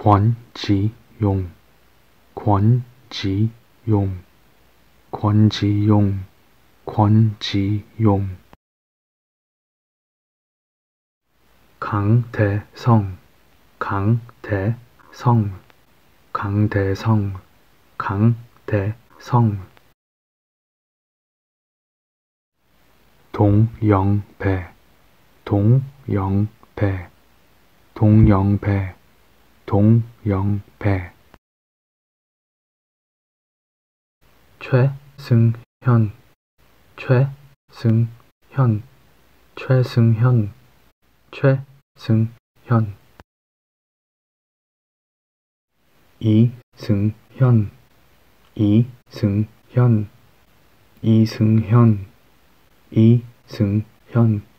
권지용. 권지용. 권지용. 권지용. 강대성. 강대성. 강대성. 강대성. 동영배. 동영배. 동영배 동영배 최승현. 최승현. 최승현. 최승현. 이승현. 이승현. 이승현. 이승현